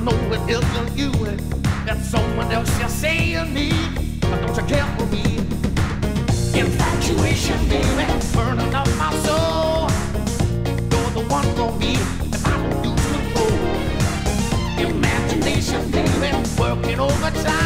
know it isn't you. That's someone else you're saying me. But don't you care for me? Infatuation, baby, burning up my soul. You're the one for me, and I don't use control. Imagination, baby, working overtime.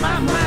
my mind.